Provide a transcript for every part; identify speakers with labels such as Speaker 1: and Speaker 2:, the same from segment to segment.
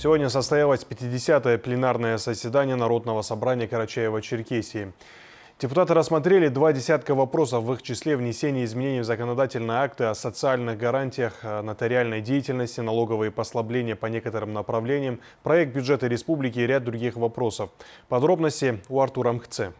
Speaker 1: Сегодня состоялось 50-е пленарное заседание Народного собрания Карачаева-Черкесии. Депутаты рассмотрели два десятка вопросов, в их числе внесение изменений в законодательные акты о социальных гарантиях, нотариальной деятельности, налоговые послабления по некоторым направлениям, проект бюджета республики и ряд других вопросов. Подробности у Артура Мхце.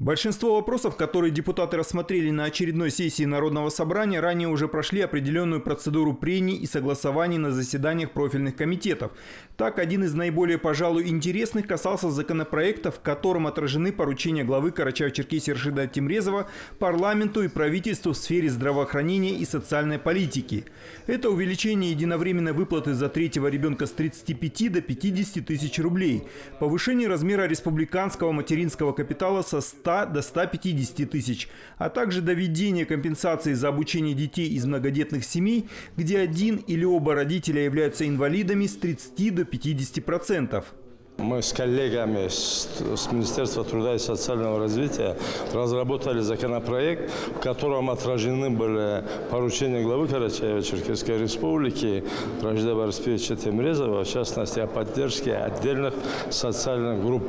Speaker 2: Большинство вопросов, которые депутаты рассмотрели на очередной сессии Народного собрания, ранее уже прошли определенную процедуру прений и согласований на заседаниях профильных комитетов. Так, один из наиболее, пожалуй, интересных касался законопроекта, в котором отражены поручения главы Карачаева-Черкесии Рашида Тимрезова парламенту и правительству в сфере здравоохранения и социальной политики. Это увеличение единовременной выплаты за третьего ребенка с 35 до 50 тысяч рублей, повышение размера республиканского материнского капитала со 100 100 до 150 тысяч, а также доведение компенсации за обучение детей из многодетных семей, где один или оба родителя являются инвалидами с 30 до 50 процентов.
Speaker 3: Мы с коллегами с, Министерства труда и социального развития разработали законопроект, в котором отражены были поручения главы Карачаево-Черкесской республики Ражда Барспевича Темрезова, в частности, о поддержке отдельных социальных групп.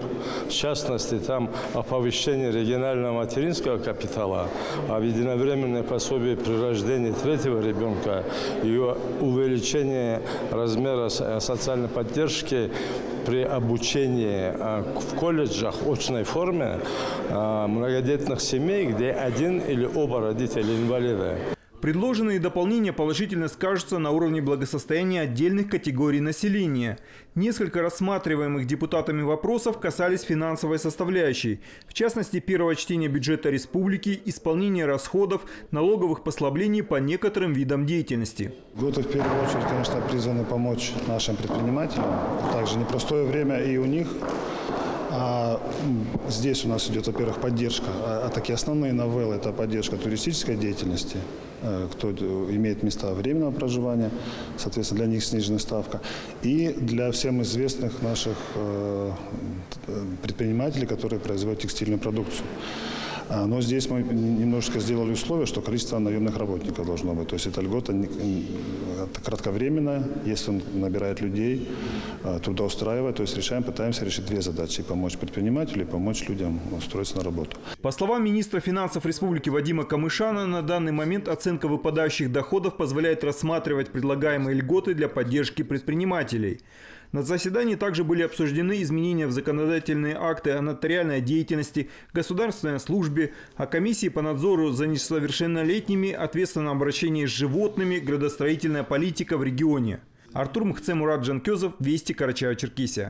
Speaker 3: В частности, там оповещение регионального материнского капитала, о единовременной пособии при рождении третьего ребенка и увеличение размера социальной поддержки при обучении а, в колледжах очной форме а, многодетных семей, где один или оба родителя инвалиды.
Speaker 2: Предложенные дополнения положительно скажутся на уровне благосостояния отдельных категорий населения. Несколько рассматриваемых депутатами вопросов касались финансовой составляющей. В частности, первого чтения бюджета республики, исполнения расходов, налоговых послаблений по некоторым видам деятельности.
Speaker 4: Год в первую очередь, конечно, призваны помочь нашим предпринимателям. Также непростое время и у них. А здесь у нас идет, во-первых, поддержка, а, а такие основные новеллы – это поддержка туристической деятельности, э, кто имеет места временного проживания, соответственно, для них снижена ставка, и для всем известных наших э, предпринимателей, которые производят текстильную продукцию. А, но здесь мы немножко сделали условие, что количество наемных работников должно быть. То есть это льгота кратковременная, если он набирает людей, а, трудоустраивает. То есть решаем, пытаемся решить две задачи. Помочь предпринимателю и помочь людям устроиться на работу.
Speaker 2: По словам министра финансов республики Вадима Камышана, на данный момент оценка выпадающих доходов позволяет рассматривать предлагаемые льготы для поддержки предпринимателей. На заседании также были обсуждены изменения в законодательные акты о нотариальной деятельности, государственной службе, о комиссии по надзору за несовершеннолетними, ответственном обращении с животными, градостроительная политика в регионе. Артур Мхце, Мурат Джанкезов, Вести, Карачаево-Черкесия.